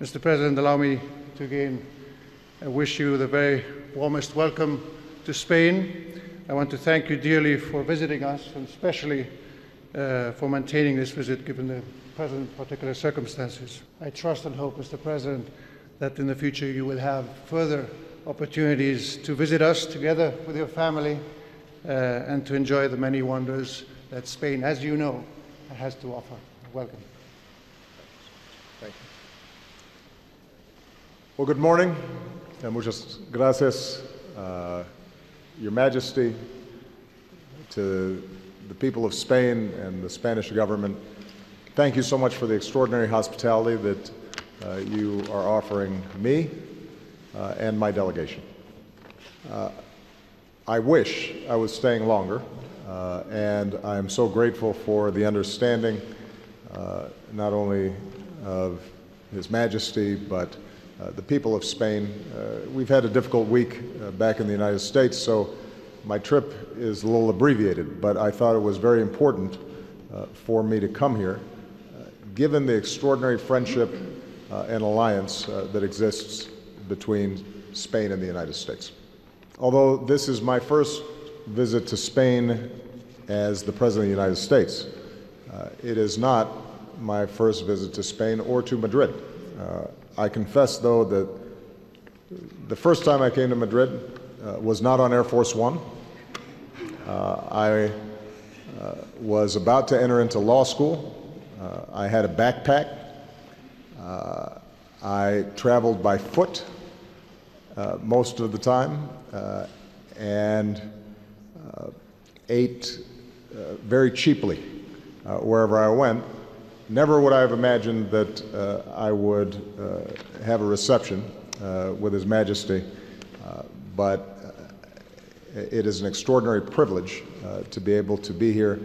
Mr. President, allow me to again uh, wish you the very warmest welcome to Spain. I want to thank you dearly for visiting us and especially uh, for maintaining this visit given the present particular circumstances. I trust and hope, Mr. President, that in the future you will have further opportunities to visit us together with your family uh, and to enjoy the many wonders that Spain, as you know, has to offer. Welcome. Thank you. Well, good morning. and muchas gracias, uh, Your Majesty, to the people of Spain and the Spanish government. Thank you so much for the extraordinary hospitality that uh, you are offering me uh, and my delegation. Uh, I wish I was staying longer, uh, and I'm so grateful for the understanding uh, not only of His Majesty, but uh, the people of Spain. Uh, we've had a difficult week uh, back in the United States, so my trip is a little abbreviated, but I thought it was very important uh, for me to come here, uh, given the extraordinary friendship and alliance that exists between Spain and the United States. Although this is my first visit to Spain as the President of the United States, it is not my first visit to Spain or to Madrid. Uh, I confess, though, that the first time I came to Madrid uh, was not on Air Force One. Uh, I uh, was about to enter into law school. Uh, I had a backpack. I traveled by foot most of the time and ate very cheaply wherever I went. Never would I have imagined that uh, I would uh, have a reception uh, with His Majesty, uh, but uh, it is an extraordinary privilege uh, to be able to be here.